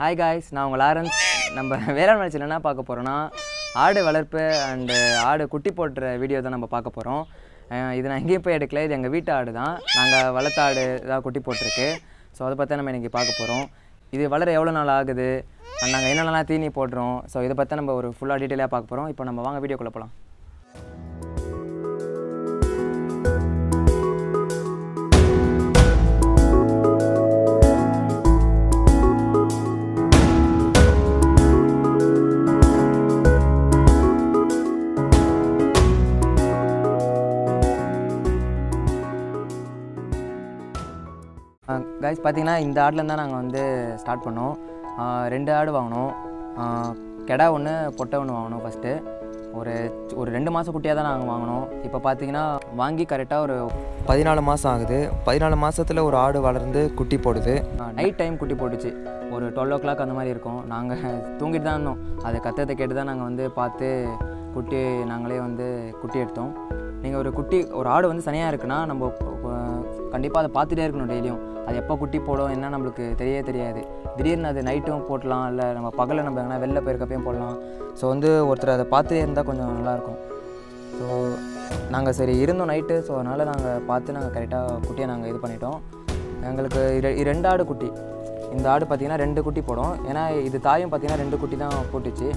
Hi guys நான் உங்கள் Lawrence நம்ம வேளாண் வளர்ச்சியில் என்ன பார்க்க போகிறோன்னா ஆடு வளர்ப்பு அண்டு ஆடு குட்டி போட்டுற வீடியோ தான் நம்ம பார்க்க போகிறோம் இது நான் எங்கேயும் போய் எடுக்கல இது எங்கள் வீட்டு ஆடு தான். நாங்கள் வளர்த்த ஆடு தான் குட்டி போட்டிருக்கு. ஸோ அதை பற்றி நம்ம இன்றைக்கி பார்க்க போகிறோம் இது வளர எவ்வளோ நாள் ஆகுது? நாங்கள் என்னென்னலாம் தீனி போடுறோம்? ஸோ இதை பற்றி நம்ம ஒரு ஃபுல்லாக டீட்டெயிலாக பார்க்க போகிறோம் இப்போ நம்ம வாங்க வீடியோக்குள்ளே போகலாம் கைஸ் பார்த்தீங்கன்னா இந்த ஆட்லேருந்து தான் நாங்கள் வந்து ஸ்டார்ட் பண்ணோம். ரெண்டு ஆடு வாங்கினோம். கெடா ஒன்று பொட்டை ஒன்று வாங்கினோம் ஃபஸ்ட்டு ஒரு ஒரு ரெண்டு மாதம் குட்டியாக தான் நாங்கள் வாங்கினோம். இப்போ பார்த்தீங்கன்னா வாங்கி கரெக்டாக ஒரு பதினாலு மாதம் ஆகுது. பதினாலு மாதத்தில் ஒரு ஆடு வளர்ந்து குட்டி போடுது. நைட் டைம் குட்டி போட்டுச்சு. ஒரு டுவெல் ஓ கிளாக் அந்த மாதிரி இருக்கும். நாங்கள் தூங்கிட்டு தான் இருந்தோம். அதை கத்தத்தை கேட்டு தான் நாங்கள் வந்து பார்த்து குட்டி நாங்களே வந்து குட்டி எடுத்தோம். நீங்கள் ஒரு குட்டி ஒரு ஆடு வந்து சனியாக இருக்குன்னா நம்ம கண்டிப்பாக அதை பார்த்துட்டே இருக்கணும் டெய்லியும். அது எப்போ குட்டி போடும் என்ன நம்மளுக்கு தெரியவே தெரியாது. திடீர்னு அது நைட்டும் போடலாம் இல்லை நம்ம பகலில் நம்ம எங்கன்னா வெளில போயிருக்கப்பையும் போடலாம். ஸோ வந்து ஒருத்தர் அதை பார்த்துட்டே இருந்தால் கொஞ்சம் நல்லாயிருக்கும் ஸோ நாங்கள் சரி இருந்தோம் நைட்டு ஸோ அதனால் நாங்கள் பார்த்து நாங்கள் கரெக்டாக குட்டியை நாங்கள் இது பண்ணிட்டோம். எங்களுக்கு ரெண்டு ஆடு குட்டி. இந்த ஆடு பார்த்திங்கன்னா ரெண்டு குட்டி போடும். ஏன்னா இது தாயும் பார்த்திங்கன்னா ரெண்டு குட்டி தான் போட்டுச்சு.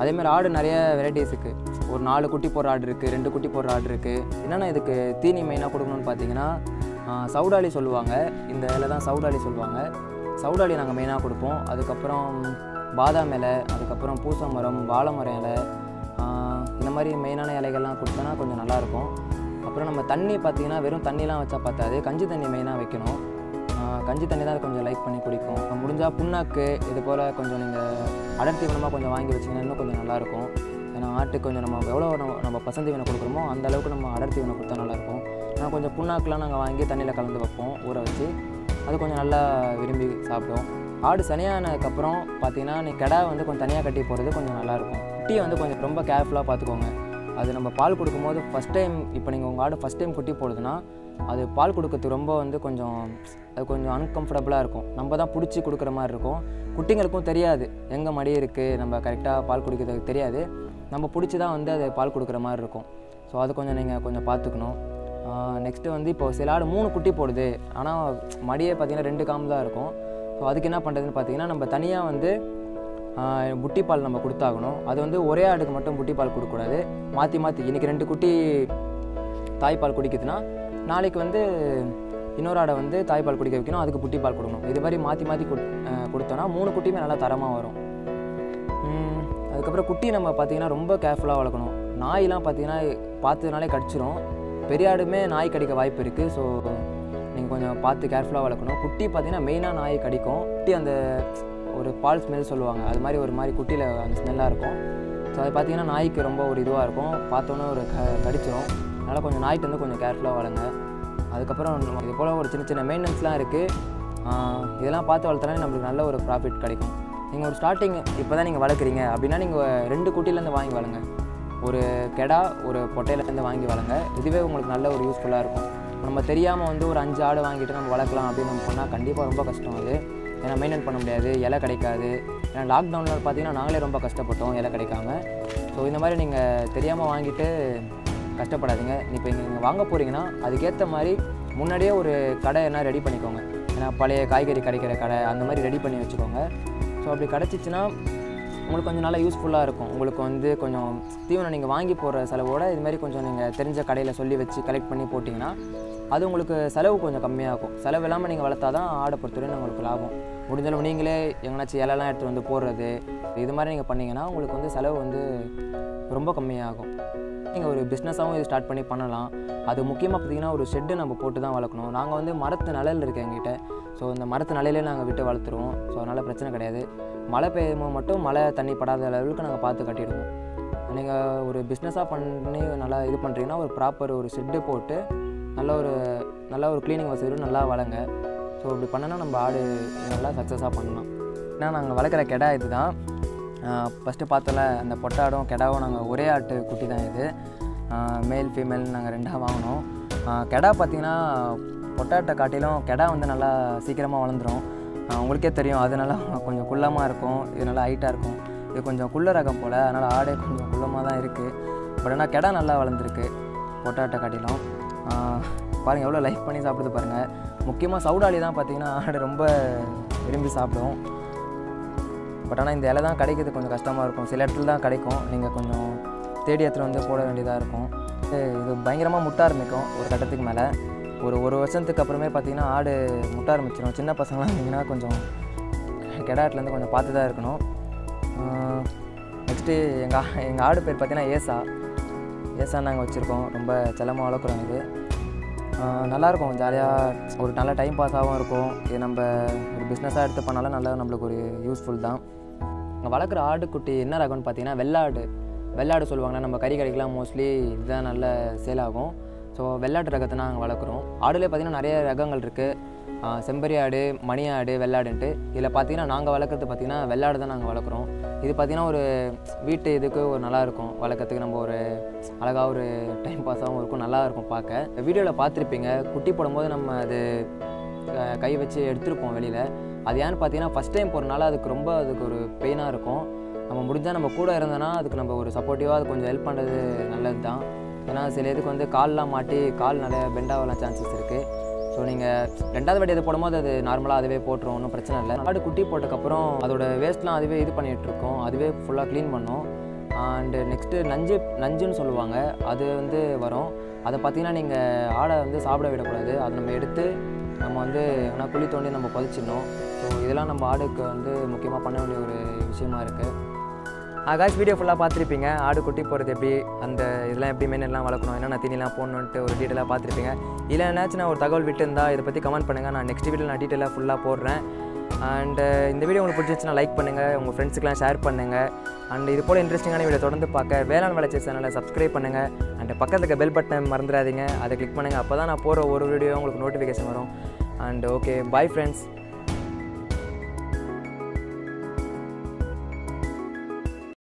அதேமாதிரி ஆடு நிறைய வெரைட்டிஸ் இருக்குது ஒரு நாலு குட்டி போடுற ஆடு இருக்குது ரெண்டு குட்டி போடுற ஆடு இருக்குது என்னென்னா இதுக்கு தீனி மெயினாக கொடுக்கணும்னு பார்த்தீங்கன்னா சவுடாலி சொல்லுவாங்க. இந்த இலை தான் சவுடாலி சொல்லுவாங்க. சவுடாலி நாங்கள் மெயினாக கொடுப்போம். அதுக்கப்புறம் பாதாம் இலை அதுக்கப்புறம் பூச மரம் வாழை மரம் இலை இந்த மாதிரி மெயினான இலைகள்லாம் கொடுத்தோன்னா கொஞ்சம் நல்லாயிருக்கும் அப்புறம் நம்ம தண்ணி பார்த்தீங்கன்னா வெறும் தண்ணிலாம் வச்சா பார்த்தாது கஞ்சி தண்ணி மெயினாக வைக்கணும். கஞ்சி தண்ணி தான் அது கொஞ்சம் லைக் பண்ணி குடிக்கும் முடிஞ்சால் புண்ணாக்கு இது போல் கொஞ்சம் நீங்கள் அடர் தீவனமாக கொஞ்சம் வாங்கி வச்சிங்கன்னா இன்னும் கொஞ்சம் நல்லாயிருக்கும் ஏன்னா ஆட்டுக்கு கொஞ்சம் நம்ம எவ்வளோ நம்ம நம்ம பசந்த கொடுக்குறோமோ அந்த அளவுக்கு நம்ம அடர் தீவனம் கொடுத்தா நல்லாயிருக்கும் ஆனால் கொஞ்சம் புண்ணாக்கெலாம் நாங்கள் வாங்கி தண்ணியில் கலந்து வைப்போம் ஊற வச்சு. அது கொஞ்சம் நல்லா விரும்பி சாப்பிடும் ஆடு சனியானதுக்கப்புறம் பார்த்தீங்கன்னா நீ கிடா வந்து கொஞ்சம் தனியாக கட்டி போகிறது கொஞ்சம் நல்லாயிருக்கும். குட்டியை வந்து கொஞ்சம் ரொம்ப கேர்ஃபுல்லாக பார்த்துக்கோங்க அது நம்ம பால் கொடுக்கும்போது ஃபஸ்ட் டைம் இப்போ நீங்கள் உங்கள் ஆடு ஃபஸ்ட் டைம் குட்டி போடுதுன்னா அது பால் கொடுக்கறதுக்கு ரொம்ப வந்து கொஞ்சம் அது கொஞ்சம் அன்கம்ஃபர்டபுளாக இருக்கும். நம்ம தான் பிடிச்சி கொடுக்குற மாதிரி இருக்கும். குட்டிங்களுக்கும் தெரியாது. எங்கே மடி இருக்குது நம்ம கரெக்டாக பால் குடிக்கிறதுக்கு தெரியாது. நம்ம பிடிச்சி தான் வந்து அது பால் கொடுக்குற மாதிரி இருக்கும். ஸோ அது கொஞ்சம் நீங்கள் கொஞ்சம் பார்த்துக்கணும் நெக்ஸ்ட்டு வந்து இப்போ சில ஆடு மூணு குட்டி போடுது. ஆனால் மடியே பார்த்தீங்கன்னா ரெண்டு காம் தான் இருக்கும். ஸோ அதுக்கு என்ன பண்ணுறதுன்னு பார்த்தீங்கன்னா நம்ம தனியாக வந்து புட்டிப்பால் புட்டி பால் நம்ம கொடுத்தாகணும். அது வந்து ஒரே ஆடுக்கு மட்டும் புட்டிப்பால் கொடுக்கக்கூடாது. மாற்றி மாற்றி இன்றைக்கி ரெண்டு குட்டி தாய்ப்பால் குடிக்குதுன்னா நாளைக்கு வந்து இன்னொரு ஆடை வந்து தாய்ப்பால் குடிக்க வைக்கணும் அதுக்கு புட்டி பால் கொடுக்கணும். இது மாதிரி மாற்றி மாற்றி கொடுத்தோன்னா மூணு குட்டியுமே நல்லா தரமாக வரும். அதுக்கப்புறம் குட்டி நம்ம பார்த்தீங்கன்னா ரொம்ப கேர்ஃபுல்லாக வளர்க்கணும். நாயெலாம் பார்த்தீங்கன்னா பார்த்ததுனாலே கடிச்சிரும். பெரிய ஆடுமே நாய் கடிக்க வாய்ப்பு இருக்குது ஸோ நீங்கள் கொஞ்சம் பார்த்து கேர்ஃபுல்லாக வளர்க்கணும். குட்டி பார்த்தீங்கன்னா மெயினாக நாய் கடிக்கும். குட்டி அந்த ஒரு பால் ஸ்மெல் சொல்லுவாங்க. அது மாதிரி ஒரு மாதிரி குட்டியில் அந்த ஸ்மெல்லாக இருக்கும். ஸோ அது பார்த்தீங்கன்னா நாய்க்கு ரொம்ப ஒரு இதுவாக இருக்கும். பார்த்தோன்னே ஒரு க கடிச்சிடும் அதனால் கொஞ்சம் நாய்ட்டு வந்து கொஞ்சம் கேர்ஃபுல்லாக வளங்க அதுக்கப்புறம் இது போல் ஒரு சின்ன சின்ன மெயின்டெனன்ஸ்லாம் இருக்குது இதெல்லாம் பார்த்து வளர்த்தனா நம்மளுக்கு நல்ல ஒரு ப்ராஃபிட் கிடைக்கும். நீங்கள் ஒரு ஸ்டார்டிங் இப்போ தான் நீங்கள் வளர்க்குறீங்க. அப்படின்னா நீங்கள் ரெண்டு குட்டிலேருந்து வாங்கி வளங்க ஒரு கெடா ஒரு பொட்டையிலேருந்து வாங்கி வளங்க இதுவே உங்களுக்கு நல்ல ஒரு யூஸ்ஃபுல்லாக இருக்கும். நம்ம தெரியாமல் வந்து ஒரு அஞ்சு ஆடு வாங்கிட்டு நம்ம வளர்க்கலாம் அப்படின்னு நம்ம பண்ணால் கண்டிப்பாக ரொம்ப கஷ்டம் அது. ஏன்னா மெயின்டைன் பண்ண முடியாது. இலை கிடைக்காது. ஏன்னா லாக்டவுனில் பார்த்தீங்கன்னா நாங்களே ரொம்ப கஷ்டப்பட்டோம் இலை கிடைக்காம. ஸோ இந்த மாதிரி நீங்கள் தெரியாமல் வாங்கிட்டு கஷ்டப்படாதீங்க. இப்போ இங்கே நீங்கள் வாங்க போகிறீங்கன்னா அதுக்கேற்ற மாதிரி முன்னாடியே ஒரு கடை என்ன ரெடி பண்ணிக்கோங்க. ஏன்னா பழைய காய்கறி கிடைக்கிற கடை அந்த மாதிரி ரெடி பண்ணி வச்சுக்கோங்க. ஸோ அப்படி கிடச்சிச்சின்னா உங்களுக்கு கொஞ்சம் நல்லா யூஸ்ஃபுல்லாக இருக்கும். உங்களுக்கு வந்து கொஞ்சம் தீவனம் நீங்கள் வாங்கி போடுற செலவோட இது மாதிரி கொஞ்சம் நீங்கள் தெரிஞ்ச கடையில் சொல்லி வச்சு கலெக்ட் பண்ணி போட்டிங்கன்னா அது உங்களுக்கு செலவு கொஞ்சம் கம்மியாகும். செலவு இல்லாமல் நீங்கள் வளர்த்தா தான் ஆடை பொறுத்தவரையும் உங்களுக்கு லாபம். முடிஞ்சளவு நீங்களே எங்கேனாச்சும் இலெல்லாம் எடுத்து வந்து போடுறது இது மாதிரி நீங்கள் பண்ணிங்கன்னா உங்களுக்கு வந்து செலவு வந்து ரொம்ப கம்மியாகும். நீங்கள் ஒரு பிஸ்னஸாகவும் இது ஸ்டார்ட் பண்ணி பண்ணலாம். அது முக்கியமாக பார்த்தீங்கன்னா ஒரு ஷெட்டு நம்ம போட்டு தான் வளர்க்கணும். நாங்கள் வந்து மரத்து நிலையில் இருக்குது எங்கிட்ட ஸோ இந்த மரத்து நிலையிலே நாங்கள் விட்டு வளர்த்துருவோம். ஸோ அதனால் பிரச்சனை கிடையாது. மழை பெய்யும்போது மட்டும் மழை தண்ணி படாத அளவுக்கு நாங்கள் பார்த்து கட்டிடுவோம். நீங்கள் ஒரு பிஸ்னஸாக பண்ணி நல்லா இது பண்ணுறீங்கன்னா ஒரு ப்ராப்பர் ஒரு ஷெட்டு போட்டு நல்ல ஒரு நல்ல ஒரு க்ளீனிங் வசதியும் நல்லா வளங்க ஸோ இப்படி பண்ணனா நம்ம ஆடு நல்லா சக்ஸஸாக பண்ணலாம். ஏன்னா நாங்கள் வளர்க்குற கெடா இது தான் ஃபஸ்ட்டு பார்த்தல அந்த பொட்டாடும் கெடாவும் நாங்கள் ஒரே ஆட்டு குட்டி தான் இது. மேல் ஃபீமேல் நாங்கள் ரெண்டாக வாங்கினோம். கெடா பார்த்திங்கன்னா பொட்டாட்டை காட்டிலும் கெடா வந்து நல்லா சீக்கிரமாக வளர்ந்துரும். உங்களுக்கே தெரியும் அதனால கொஞ்சம் குள்ளமாக இருக்கும் இது நல்லா ஹைட்டாக இருக்கும். இது கொஞ்சம் குள்ள ரகம் போல் அதனால் ஆடே கொஞ்சம் குள்ளமாக தான் இருக்குது பட் ஆனால் கெடா நல்லா வளர்ந்துருக்கு பொட்டாட்டை காட்டிலும். பாருங்கள் எவ்வளோ லைக் பண்ணி சாப்பிடுது பாருங்கள் முக்கியமாக சவுடாலி தான் பார்த்தீங்கன்னா ஆடு ரொம்ப விரும்பி சாப்பிடும். பட் ஆனால் இந்த இலை தான் கிடைக்கிறது கொஞ்சம் கஷ்டமாக இருக்கும். சில இடத்துல தான் கிடைக்கும். நீங்கள் கொஞ்சம் தேடி எடுத்துகிட்டு வந்து போட வேண்டியதாக இருக்கும். இது இது பயங்கரமாக முட்ட ஆரம்பிக்கும் ஒரு கட்டத்துக்கு மேலே. ஒரு ஒரு வருஷத்துக்கு அப்புறமே பார்த்தீங்கன்னா ஆடு முட்ட ஆரம்பிச்சிடும் சின்ன பசங்களாம் இருந்தீங்கன்னா கொஞ்சம் கெடாட்லேருந்து கொஞ்சம் பார்த்து தான் இருக்கணும் நெக்ஸ்ட்டு எங்கள் எங்கள் ஆடு பேர் பார்த்தீங்கன்னா ஏசா. ஏசா நாங்கள் வச்சுருக்கோம். ரொம்ப செலமாக வளர்க்குறோம் இது. நல்லாயிருக்கும். ஜாலியாக ஒரு நல்ல டைம் பாஸாகவும் இருக்கும். இது நம்ம ஒரு பிஸ்னஸாக எடுத்து பண்ணாலும் நல்லா நம்மளுக்கு ஒரு யூஸ்ஃபுல் தான். இங்கே வளர்க்குற ஆடுக்குட்டி என்ன ரகம்னு பார்த்தீங்கன்னா வெள்ளாடு. வெள்ளாடு சொல்லுவாங்கன்னா நம்ம கறி கடைக்கெலாம் மோஸ்ட்லி இதுதான் நல்ல சேல் ஆகும். ஸோ வெள்ளாட்டு ரகத்தை நாங்கள் வளர்க்குறோம். ஆடுலேயே பார்த்தீங்கன்னா நிறைய ரகங்கள் இருக்குது செம்பரி ஆடு மணி ஆடு வெள்ளாடுன்ட்டு. இதில் பார்த்தீங்கன்னா நாங்கள் வளர்க்குறது பார்த்தீங்கன்னா வெள்ளாடு தான் நாங்கள் வளர்க்குறோம். இது பார்த்திங்கன்னா ஒரு வீட்டு இதுக்கு ஒரு நல்லாயிருக்கும் வளர்க்குறதுக்கு நம்ம ஒரு அழகாக ஒரு டைம் பாஸாகவும் இருக்கும். நல்லா இருக்கும் பார்க்க வீடியோவில் பார்த்துருப்பீங்க குட்டி போடும்போது நம்ம அது கை வச்சு எடுத்துருப்போம் வெளியில். அது ஏன்னு பார்த்தீங்கன்னா ஃபஸ்ட் டைம் போகிறனால அதுக்கு ரொம்ப அதுக்கு ஒரு பெயினாக இருக்கும். நம்ம முடிஞ்சால் நம்ம கூட இருந்தோன்னா அதுக்கு நம்ம ஒரு சப்போர்ட்டிவாக அது கொஞ்சம் ஹெல்ப் பண்ணுறது நல்லது தான் ஏன்னா சில இதுக்கு வந்து கால்லாம் மாட்டி கால் நிறைய பெண்டாகலாம் சான்சஸ் இருக்குது ஸோ நீங்கள் ரெண்டாவது வாட்டி இது போடும்போது அது நார்மலாக அதுவே போட்டுரும் ஒன்றும் பிரச்சனை இல்லை. ஆடு குட்டி போட்டதுக்கப்புறம் அதோட வேஸ்ட்லாம் அதுவே இது பண்ணிகிட்ருக்கோம் அதுவே ஃபுல்லாக க்ளீன் பண்ணும். அண்டு நெக்ஸ்ட்டு நஞ்சு நஞ்சுன்னு சொல்லுவாங்க. அது வந்து வரும். அதை பார்த்திங்கன்னா நீங்கள் ஆடை வந்து சாப்பிட விடக்கூடாது. அதை நம்ம எடுத்து நம்ம வந்து ஏன்னா குழி தோண்டி நம்ம புதைச்சிடணும். ஸோ இதெல்லாம் நம்ம ஆடுக்கு வந்து முக்கியமாக பண்ண வேண்டிய ஒரு விஷயமா இருக்குது ஆகாஷ் வீடியோ ஃபுல்லாக பார்த்துருப்பீங்க. ஆடு குட்டி போகிறது எப்படி அந்த இதெல்லாம் எப்படி மெயினெல்லாம் வளர்க்கணும் என்னென்ன தீனிலாம் போடணுன்ட்டு ஒரு டீட்டெயிலாக பார்த்துருப்பீங்க. இல்லை என்னாச்சு நான் ஒரு தகவல் விட்டுருந்தா இதை பற்றி கமெண்ட் பண்ணுங்கள் நான் நெக்ஸ்ட் வீடியோ நான் டீட்டெயிலாக ஃபுல்லாக போடுறேன். அண்டு இந்த வீடியோ உங்களுக்கு பிடிச்சிச்சுன்னா லைக் பண்ணுங்கள் உங்கள் ஃப்ரெண்ட்ஸுக்கெலாம் ஷேர் பண்ணுங்கள் அண்ட் இது போல் இன்ட்ரெஸ்டிங்கான வீடியோ தொடர்ந்து பார்க்க வேளாண் வளர்ச்சி சேனலை சப்ஸ்கிரைப் பண்ணுங்கள் அண்ட் பக்கத்தில் இருக்க பெல் பட்டன் மறந்துடாதீங்க. அதை கிளிக் பண்ணுங்கள் அப்போ தான் நான் போகிற ஒரு வீடியோ உங்களுக்கு நோட்டிஃபிகேஷன் வரும். And okay bye friends